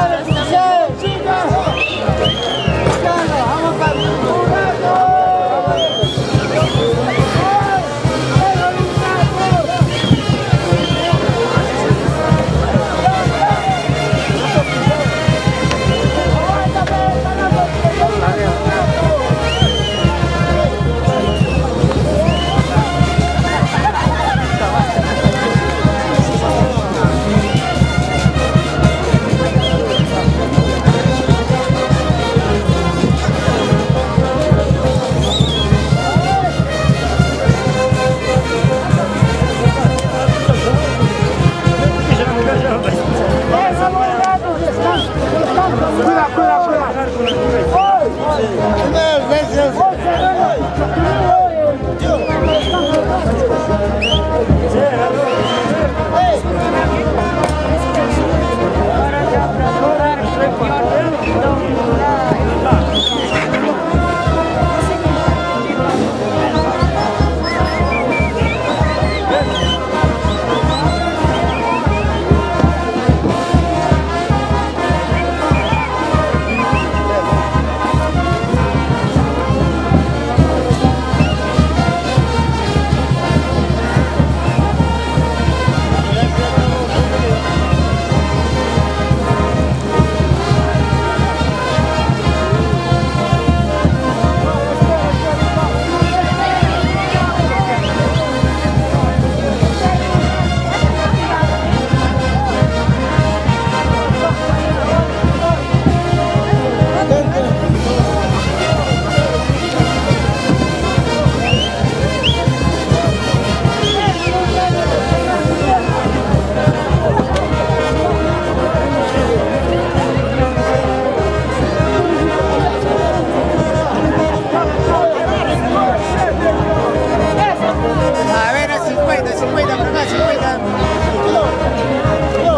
そうで。Tira a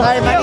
Gracias.